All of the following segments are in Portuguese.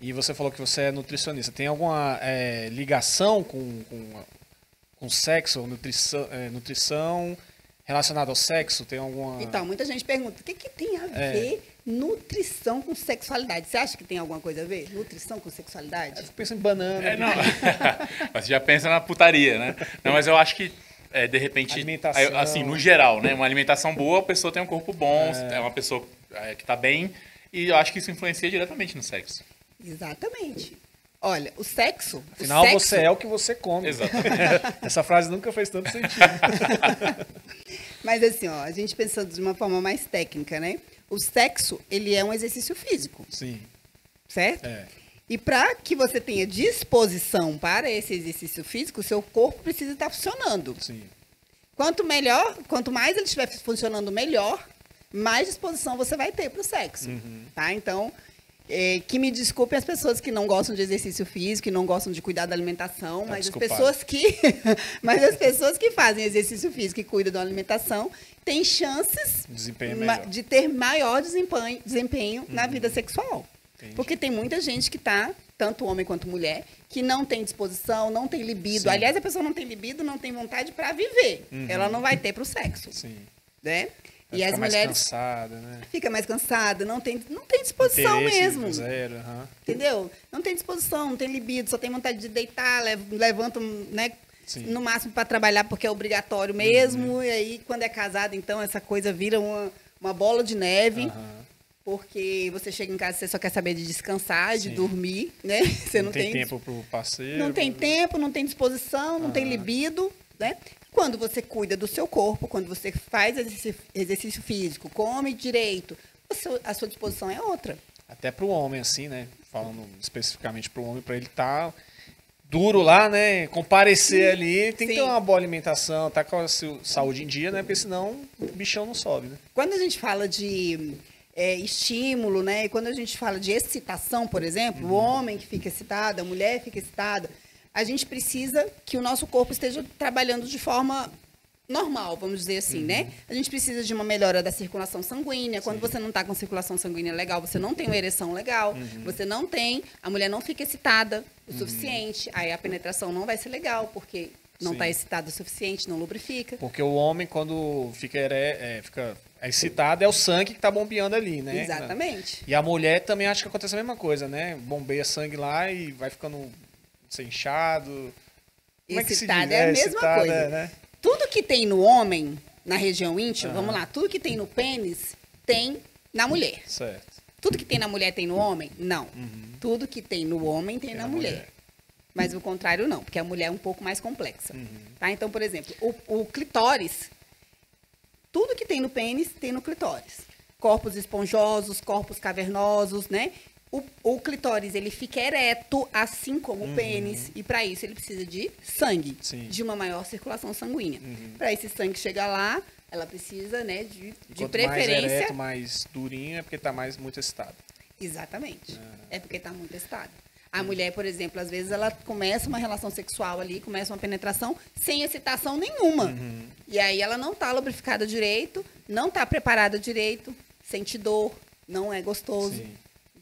E você falou que você é nutricionista. Tem alguma é, ligação com, com, com sexo, nutrição, é, nutrição relacionada ao sexo? Tem alguma. Então, muita gente pergunta: o que, que tem a é. ver nutrição com sexualidade? Você acha que tem alguma coisa a ver? Nutrição com sexualidade? Eu penso em banana. É, não. você já pensa na putaria, né? Não, mas eu acho que é, de repente, alimentação. assim, no geral, né? Uma alimentação boa, a pessoa tem um corpo bom, é, é uma pessoa é, que está bem, e eu acho que isso influencia diretamente no sexo. Exatamente. Olha, o sexo. Afinal, o sexo... você é o que você come. Exatamente. Essa frase nunca fez tanto sentido. Mas assim, ó, a gente pensando de uma forma mais técnica, né? O sexo, ele é um exercício físico. Sim. Certo? É. E para que você tenha disposição para esse exercício físico, o seu corpo precisa estar funcionando. Sim. Quanto melhor, quanto mais ele estiver funcionando melhor, mais disposição você vai ter para o sexo. Uhum. Tá? Então, é, que me desculpem as pessoas que não gostam de exercício físico, que não gostam de cuidar da alimentação, tá mas as pessoas que mas as pessoas que fazem exercício físico e cuidam da alimentação têm chances de ter maior desempenho, desempenho uhum. na vida sexual. Entendi. Porque tem muita gente que está, tanto homem quanto mulher, que não tem disposição, não tem libido. Sim. Aliás, a pessoa não tem libido, não tem vontade para viver. Uhum. Ela não vai ter para o sexo. Sim. Né? E as mulheres mais cansada, né? fica mais cansada, não tem, não tem disposição Interesse mesmo. Zero, uhum. Entendeu? Não tem disposição, não tem libido, só tem vontade de deitar, levanta, né? Sim. No máximo para trabalhar porque é obrigatório mesmo. Uhum. E aí, quando é casado, então essa coisa vira uma, uma bola de neve. Uhum. Porque você chega em casa e você só quer saber de descansar, Sim. de dormir, né? Você não, não tem, tem tempo para o parceiro. Não tem tempo, não tem disposição, não tem libido, né? Quando você cuida do seu corpo, quando você faz exercício físico, come direito, a sua disposição é outra. Até para o homem, assim, né? Falando especificamente para o homem, para ele estar tá duro lá, né? Comparecer Sim. ali, tem Sim. que ter uma boa alimentação, tá com a saúde em dia, né? Porque senão o bichão não sobe, né? Quando a gente fala de é, estímulo, né? E quando a gente fala de excitação, por exemplo, uhum. o homem que fica excitado, a mulher fica excitada, a gente precisa que o nosso corpo esteja trabalhando de forma normal, vamos dizer assim, né? uhum. né? A gente precisa de uma melhora da circulação sanguínea. Quando Sim. você não está com circulação sanguínea legal, você não tem uma ereção legal, uhum. você não tem, a mulher não fica excitada o uhum. suficiente, aí a penetração não vai ser legal, porque não está excitado o suficiente, não lubrifica. Porque o homem, quando fica, é, fica excitado, é o sangue que está bombeando ali, né? Exatamente. E a mulher também acho que acontece a mesma coisa, né? Bombeia sangue lá e vai ficando ser inchado. Como excitada é, é, a mesma excitada, coisa. É, né? Tudo que tem no homem, na região íntima, vamos lá, tudo que tem no pênis tem na mulher. Certo. Tudo que tem na mulher tem no homem? Não. Uhum. Tudo que tem no homem tem, tem na, na mulher. mulher. Mas o contrário não, porque a mulher é um pouco mais complexa. Uhum. Tá? Então, por exemplo, o, o clitóris, tudo que tem no pênis tem no clitóris. Corpos esponjosos, corpos cavernosos, né? O, o, clitóris ele fica ereto, assim como uhum. o pênis, e para isso ele precisa de sangue, Sim. de uma maior circulação sanguínea. Uhum. Para esse sangue chegar lá, ela precisa, né, de, de Quanto preferência. Mais ereto, mais durinho é porque está mais muito excitado. Exatamente. Uhum. É porque está muito excitado. A mulher, por exemplo, às vezes ela começa uma relação sexual ali, começa uma penetração sem excitação nenhuma. Uhum. E aí ela não está lubrificada direito, não está preparada direito, sente dor, não é gostoso. Sim.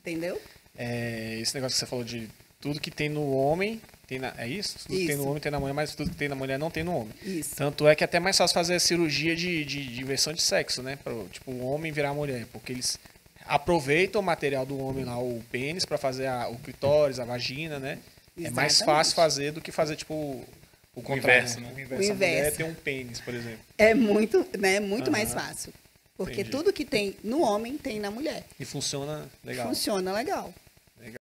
Entendeu? É, esse negócio que você falou de tudo que tem no homem tem na, é isso? Tudo isso. que tem no homem tem na mulher, mas tudo que tem na mulher não tem no homem. Isso. Tanto é que é até mais fácil fazer a cirurgia de, de, de inversão de sexo, né? Para tipo, o homem virar mulher. Porque eles aproveitam o material do homem lá, o pênis, para fazer a, o clitóris, a vagina, né? Exatamente. É mais fácil fazer do que fazer, tipo, o, o inverso, né? O inverso. O inverso. A mulher tem um pênis, por exemplo. É muito, né? Muito uhum. mais fácil. Porque Entendi. tudo que tem no homem tem na mulher. E funciona legal. Funciona legal.